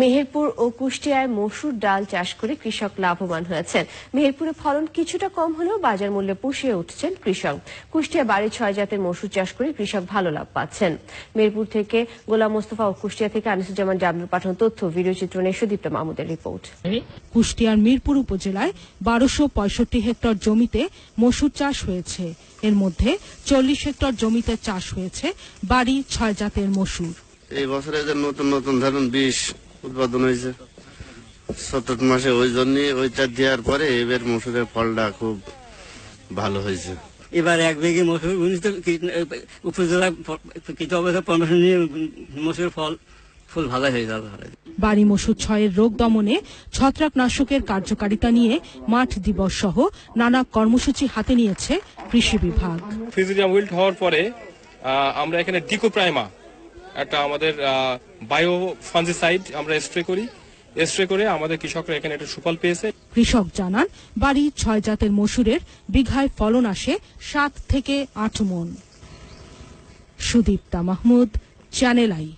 মেহেরপুর ও কুষ্টিয়ায় মসুর ডাল চাষ করে কৃষক লাভবান হয়েছেন। মেহেরপুরে ফলন কিছুটা কম হলেও বাজার মূল্যে পুষিয়ে উঠছেন কৃষক। কুষ্টিয়া বাড়ি ছয় জাতের মসুর চাষ করে কৃষক ভালো লাভ পাচ্ছেন। মেহেরপুর থেকে গোলাম মোস্তফা ও কুষ্টিয়া থেকে আনিসুজ্জামান জামরুল পাঠানো তথ্য ভিডিও চিত্রণে সুদীপ্ত মাহমুদের রিপোর্ট। কুষ্টিয়ার মিরপুর উপজেলায় বারোশো পঁয়ষট্টি হেক্টর জমিতে মসুর চাষ হয়েছে। এর মধ্যে চল্লিশ হেক্টর জমিতে চাষ হয়েছে বাড়ি ছয় জাতের মসুর। এই বছরে যে নতুন নতুন ধরুন বিষ উৎপাদন হয়েছে। সতেরো মাসে ওই জন্য ওইটা দেওয়ার পরে এবার মসুরের ফলটা খুব ভালো হয়েছে। এবার এক বিঘে মসুর উপজেলা কিছু অবস্থা পরামর্শ নিয়ে মসুর ফল ফুল ভালো হয়ে যাবে বাড়ি মসুর ছয়ের রোগ দমনে ছত্রাকনাশকের কার্যকারিতা নিয়ে মাঠ দিবস সহ নানা কর্মসূচি হাতে নিয়েছে কৃষি বিভাগ। ফিজিডিয়াম উইল্ট হওয়ার পরে আমরা এখানে ডিকোপ্রাইমা একটা আমাদের বায়ো ফাঞ্জিসাইড আমরা স্প্রে করি। স্প্রে করে আমাদের কৃষকরা এখানে একটা সুফল পেয়েছে। কৃষক জানান, বাড়ি ছয় জাতের মসুরের বিঘায় ফলন আসে সাত থেকে আট মন। Sudipta Mahmud channel I